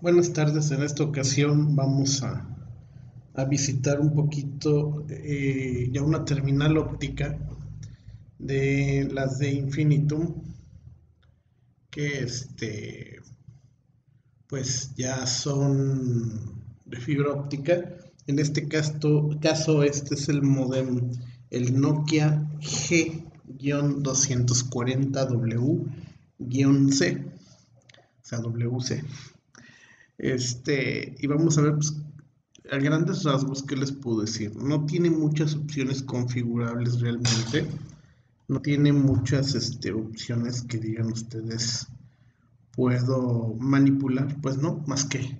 Buenas tardes, en esta ocasión vamos a, a visitar un poquito eh, ya una terminal óptica de las de Infinitum que este pues ya son de fibra óptica. En este caso, caso este es el modem el Nokia G-240W-C o sea WC este y vamos a ver pues, a grandes rasgos, ¿qué les puedo decir? No tiene muchas opciones configurables realmente. No tiene muchas este, opciones que digan ustedes puedo manipular. Pues no, más que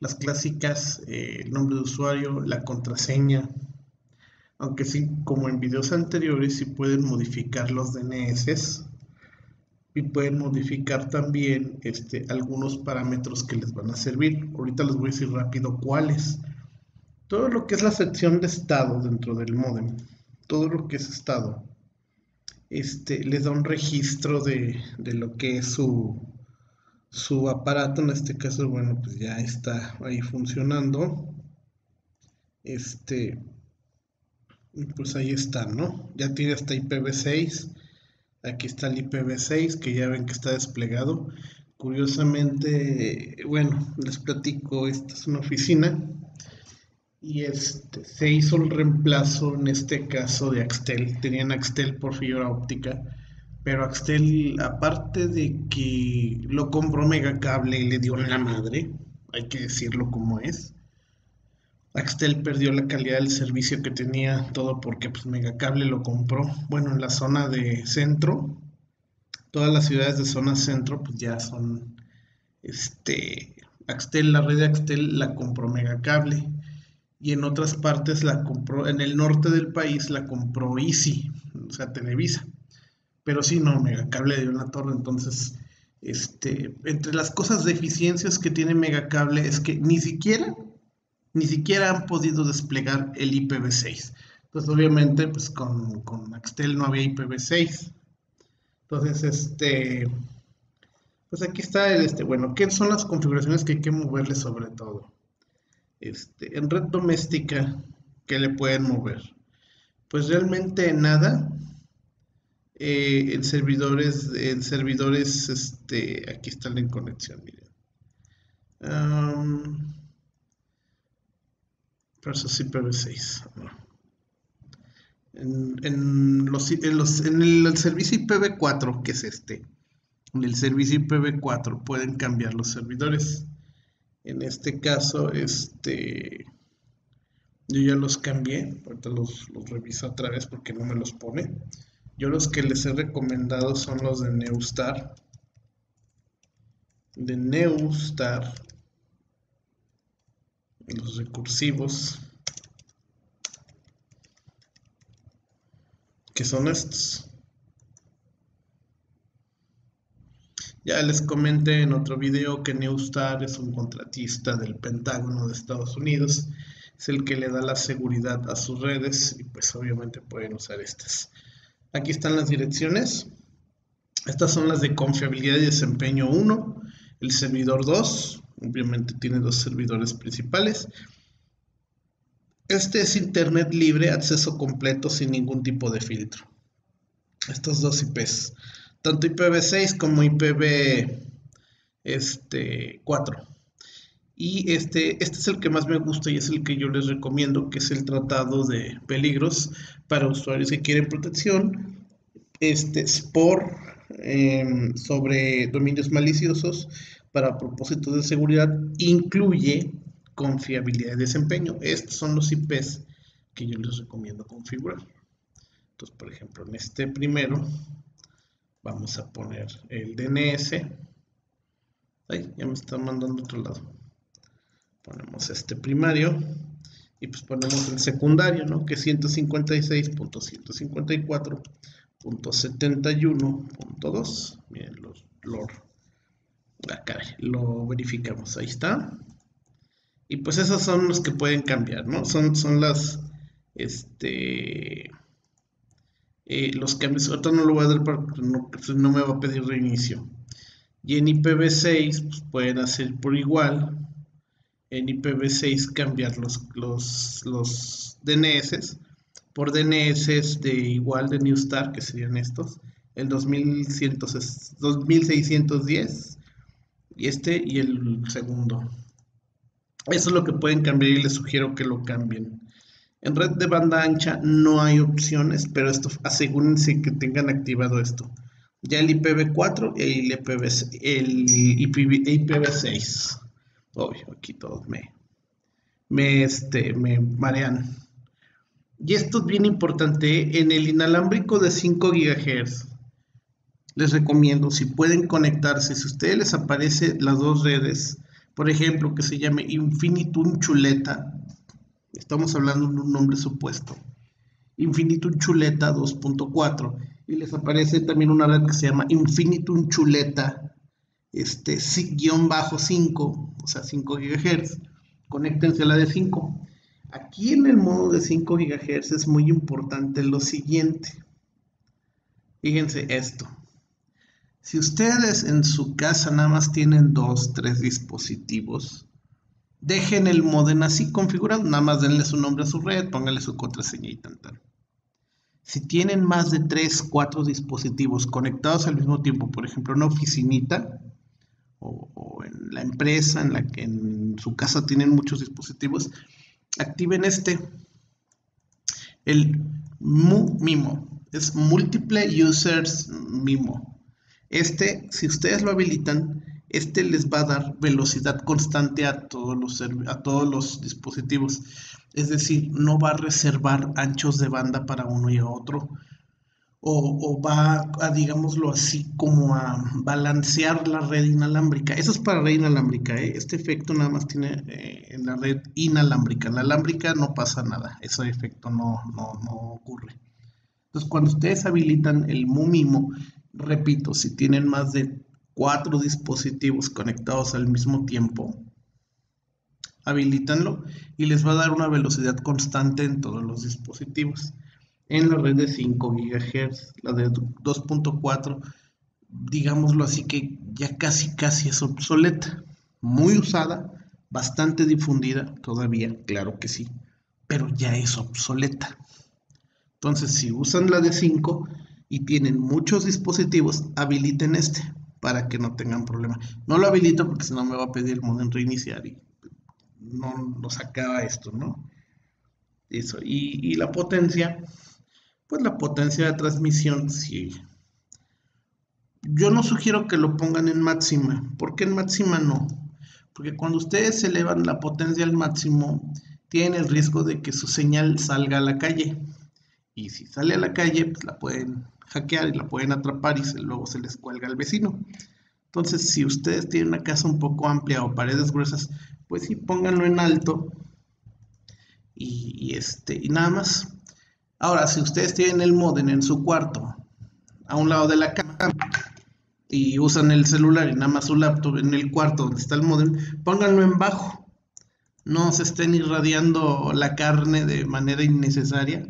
las clásicas, eh, el nombre de usuario, la contraseña. Aunque sí, como en videos anteriores, sí pueden modificar los DNS y pueden modificar también este, algunos parámetros que les van a servir. Ahorita les voy a decir rápido cuáles todo lo que es la sección de estado dentro del modem, todo lo que es estado, este, les da un registro de, lo que es su, su aparato, en este caso, bueno, pues ya está ahí funcionando. Este, pues ahí está, ¿no? Ya tiene hasta IPv6. Aquí está el IPv6 que ya ven que está desplegado. Curiosamente, bueno, les platico, esta es una oficina y este, se hizo el reemplazo en este caso de Axtel. Tenían Axtel por fibra óptica, pero Axtel, aparte de que lo compró Megacable y le dio la madre, hay que decirlo como es. Axtel perdió la calidad del servicio que tenía, todo porque pues, Megacable lo compró. Bueno, en la zona de centro, todas las ciudades de zona centro, pues ya son este Axtel, la red de Axtel la compró Megacable y en otras partes la compró, en el norte del país la compró Easy, o sea, Televisa. Pero sí, no, Megacable dio una torre, entonces, este, entre las cosas deficiencias que tiene Megacable es que ni siquiera, ni siquiera han podido desplegar el IPv6. Entonces, obviamente, pues con, con Axtel no había IPv6. Entonces, este, pues aquí está el, este, bueno, ¿qué son las configuraciones que hay que moverle sobre todo? Este, en red doméstica, ¿qué le pueden mover? Pues realmente nada. Eh, en servidores, en servidores, este, aquí está la conexión, miren. Versus IPv6. En, los, en, el, servicio IPv4, que es este, en el servicio IPv4 pueden cambiar los servidores. En este caso, este, yo ya los cambié, ahorita los reviso otra vez porque no me los pone. Yo los que les he recomendado son los de Neustar. De Neustar. Recursivos. Que son estos. Ya les comenté en otro video que Neustar es un contratista del Pentágono de Estados Unidos. Es el que le da la seguridad a sus redes y pues obviamente pueden usar estas. Aquí están las direcciones. Estas son las de confiabilidad y desempeño 1. El servidor 2. Obviamente tiene dos servidores principales. Este es internet libre, acceso completo sin ningún tipo de filtro. Estos dos IPs tanto IPv6 como IPv4. Este, y este, este es el que más me gusta y es el que yo les recomiendo, que es el tratado de peligros para usuarios que quieren protección. Este por em, sobre dominios maliciosos para propósitos de seguridad incluye confiabilidad y desempeño. Estos son los IPs que yo les recomiendo configurar. Entonces, por ejemplo, en este primero Vamos a poner el DNS. Ay, ya me está mandando otro lado. Ponemos este primario. Y pues ponemos el secundario, ¿no? Que es 156.154.71.2. Miren, los, lo, ah, lo verificamos. Ahí está. Y pues esos son los que pueden cambiar, ¿no? Son, son las, este, eh, los cambios, ahorita no lo voy a dar porque no, pues, no, me va a pedir reinicio. Y en IPv6 pues, pueden hacer por igual. En IPv6 cambiar los, los, los DNS por DNS de igual de Newstar, que serían estos, el 2610 y este y el segundo. Eso es lo que pueden cambiar y les sugiero que lo cambien. En red de banda ancha no hay opciones, pero esto asegúrense que tengan activado esto. Ya el IPv4 y el, IPv, el IPv6. Obvio, aquí todos me, me, este, me marean. Y esto es bien importante, en el inalámbrico de 5 GHz, les recomiendo, si pueden conectarse, si a ustedes les aparece las dos redes, por ejemplo, que se llame Infinitum Chuleta, estamos hablando de un nombre supuesto, Infinitum Chuleta 2.4, y les aparece también una red que se llama Infinitum Chuleta, este, guion bajo 5, o sea, 5 GHz, conéctense a la de 5. Aquí en el modo de 5 GHz es muy importante lo siguiente. Fíjense esto. Si ustedes en su casa nada más tienen dos, tres dispositivos, dejen el modem así configurado, nada más denle su nombre a su red, pónganle su contraseña y tal, Si tienen más de tres, cuatro dispositivos conectados al mismo tiempo, por ejemplo, una oficinita o, en la empresa en la que en su casa tienen muchos dispositivos, activen este, el MIMO, es Multiple Users MIMO. Este, si ustedes lo habilitan, este les va a dar velocidad constante a todos los, a todos los dispositivos. Es decir, no va a reservar anchos de banda para uno y otro. O, va a, digámoslo así, como a balancear la red inalámbrica. Eso es para red inalámbrica. ¿eh? Este efecto nada más tiene eh, en la red inalámbrica. En la alámbrica no pasa nada. Ese efecto no, no, no ocurre. Entonces, cuando ustedes habilitan el MUMIMO, Repito, si tienen más de cuatro dispositivos conectados al mismo tiempo, habilítanlo y les va a dar una velocidad constante en todos los dispositivos. En la red de 5 GHz, la de 2.4, digámoslo así que ya casi casi es obsoleta, muy usada, bastante difundida todavía, claro que sí, pero ya es obsoleta. Entonces, si usan la de 5, y tienen muchos dispositivos, habiliten este para que no tengan problema. No lo habilito porque si no me va a pedir el modem reiniciar y no nos acaba esto, ¿no? Eso. Y, la potencia, pues la potencia de transmisión, sí. Yo no sugiero que lo pongan en máxima. ¿Por qué en máxima no? Porque cuando ustedes elevan la potencia al máximo, tienen el riesgo de que su señal salga a la calle. Y si sale a la calle, pues la pueden hackear y la pueden atrapar y luego se les cuelga al vecino. Entonces, si ustedes tienen una casa un poco amplia o paredes gruesas, pues sí, pónganlo en alto y, este, y nada más. Ahora, si ustedes tienen el modem en su cuarto, a un lado de la cama, y usan el celular y nada más su laptop en el cuarto donde está el modem, pónganlo en bajo. No se estén irradiando la carne de manera innecesaria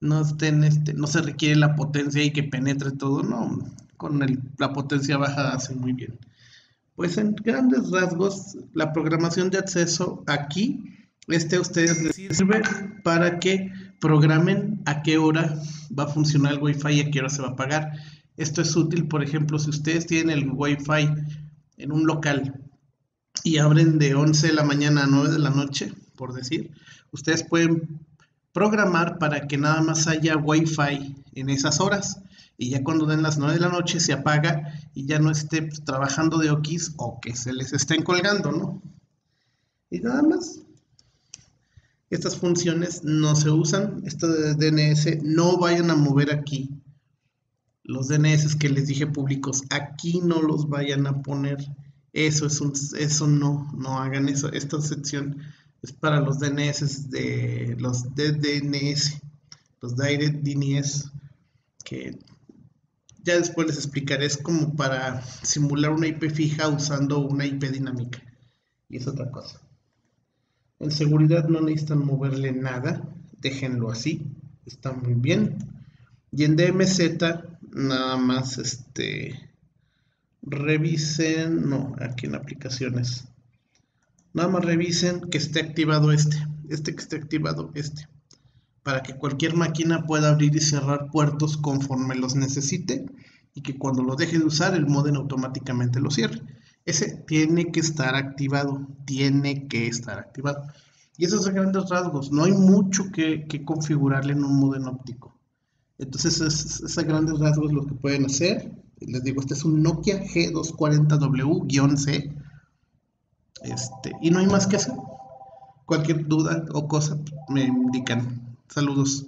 no estén, este, no se requiere la potencia y que penetre todo, no, con la potencia baja hace muy bien. Pues en grandes rasgos, la programación de acceso aquí, este a ustedes les sirve para que programen a qué hora va a funcionar el Wi-Fi y a qué hora se va a apagar. Esto es útil, por ejemplo, si ustedes tienen el Wi-Fi en un local y abren de 11 de la mañana a 9 de la noche, por decir, ustedes pueden programar para que nada más haya wifi en esas horas y ya cuando den las 9 de la noche se apaga y ya no esté pues, trabajando de OKIS o que se les estén colgando, ¿no? Y nada más. Estas funciones no se usan, esto de DNS, no vayan a mover aquí. Los DNS que les dije públicos, aquí no los vayan a poner. Eso es un, eso no, no hagan eso. Esta sección es para los DNS de los DDNS, los Direct DNS, que ya después les explicaré, es como para simular una IP fija usando una IP dinámica. Y es otra cosa. En seguridad no necesitan moverle nada, déjenlo así, está muy bien. Y en DMZ nada más este revisen, no, aquí en aplicaciones. Nada más revisen que esté activado este, este que esté activado, este, para que cualquier máquina pueda abrir y cerrar puertos conforme los necesite y que cuando lo deje de usar el modem automáticamente lo cierre. Ese tiene que estar activado, tiene que estar activado. Y esos son grandes rasgos, no hay mucho que, configurarle en un modem óptico. Entonces, esos grandes rasgos lo que pueden hacer. Les digo, este es un Nokia G240W-C. Este, y no hay más que hacer. Cualquier duda o cosa me indican. Saludos.